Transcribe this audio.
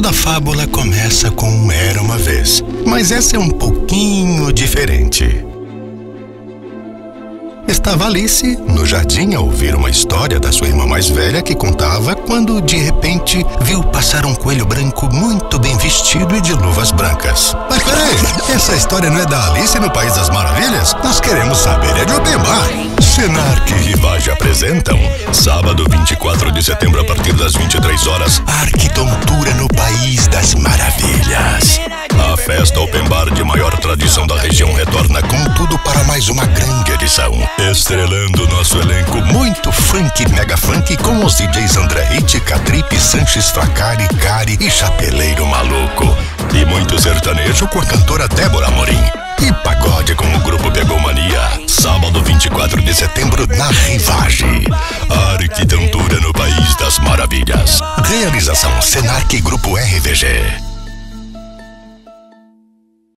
Toda fábula começa com um era uma vez, mas essa é um pouquinho diferente. Estava Alice no jardim a ouvir uma história da sua irmã mais velha que contava quando, de repente, viu passar um coelho branco muito bem vestido e de luvas brancas. Mas peraí, essa história não é da Alice no País das Maravilhas? Nós queremos saber é de Opemar. Senarc e Rivage apresentam, sábado 24 de setembro a partir das 23 Open Bar de maior tradição da região retorna com tudo para mais uma grande edição. Estrelando nosso elenco muito funk mega funk com os DJs André Hit, Catripe, Sanches Fracari, Cari e Chapeleiro Maluco. E muito sertanejo com a cantora Débora Amorim. E pagode com o grupo Pegomania. Sábado 24 de setembro na Rivage. Arquitetura no País das Maravilhas. Realização Senac Grupo RVG.